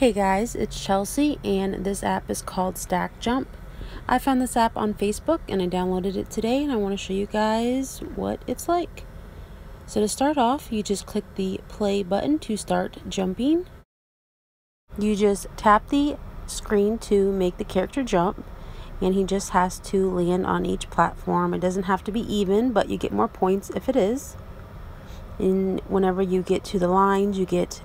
Hey guys, it's Chelsea, and this app is called Stack Jump. I found this app on Facebook and I downloaded it today, and I want to show you guys what it's like. So, to start off, you just click the play button to start jumping. You just tap the screen to make the character jump, and he just has to land on each platform. It doesn't have to be even, but you get more points if it is. And whenever you get to the lines, you get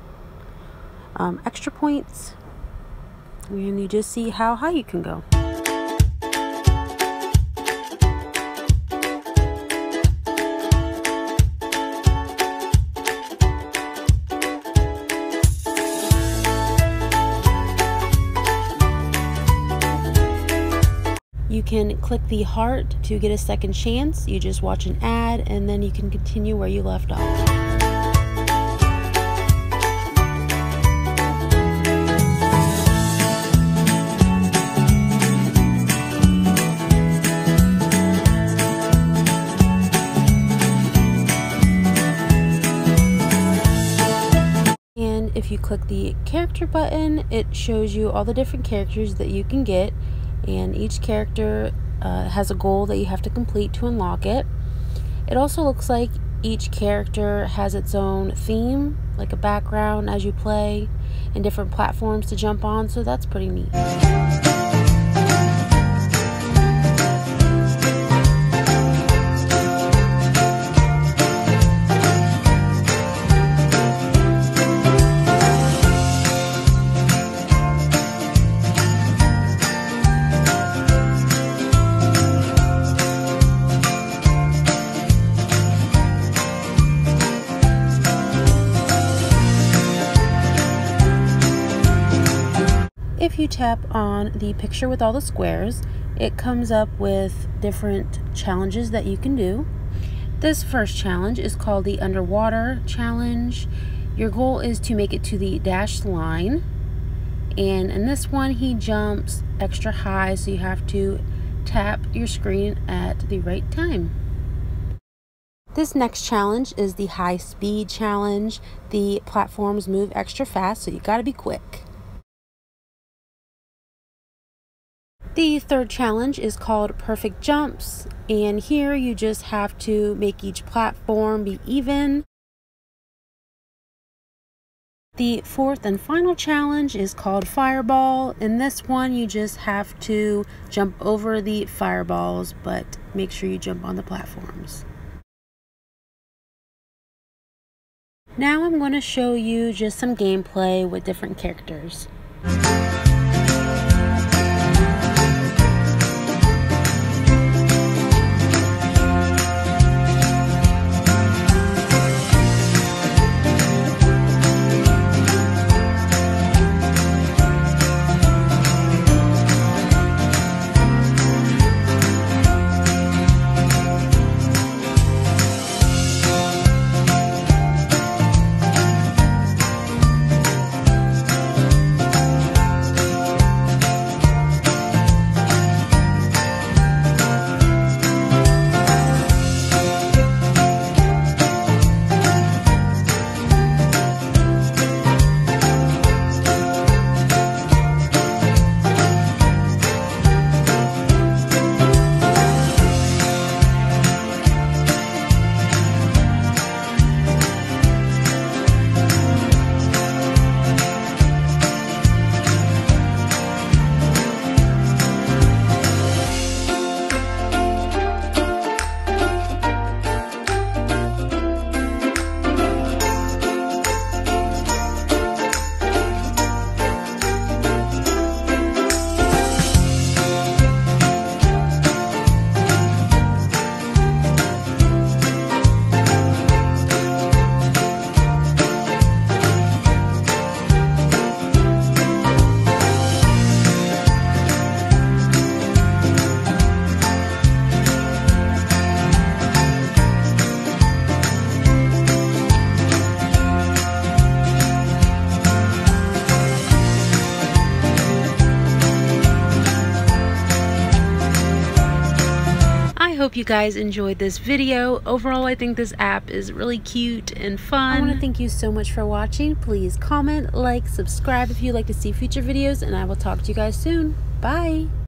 um, extra points and you just see how high you can go. You can click the heart to get a second chance. You just watch an ad and then you can continue where you left off. If you click the character button, it shows you all the different characters that you can get, and each character uh, has a goal that you have to complete to unlock it. It also looks like each character has its own theme, like a background as you play, and different platforms to jump on, so that's pretty neat. If you tap on the picture with all the squares, it comes up with different challenges that you can do. This first challenge is called the Underwater Challenge. Your goal is to make it to the dashed line. And in this one, he jumps extra high, so you have to tap your screen at the right time. This next challenge is the high speed challenge. The platforms move extra fast, so you gotta be quick. The third challenge is called Perfect Jumps, and here you just have to make each platform be even. The fourth and final challenge is called Fireball. In this one, you just have to jump over the fireballs, but make sure you jump on the platforms. Now I'm going to show you just some gameplay with different characters. Hope you guys enjoyed this video. Overall, I think this app is really cute and fun. I want to thank you so much for watching. Please comment, like, subscribe if you'd like to see future videos, and I will talk to you guys soon. Bye!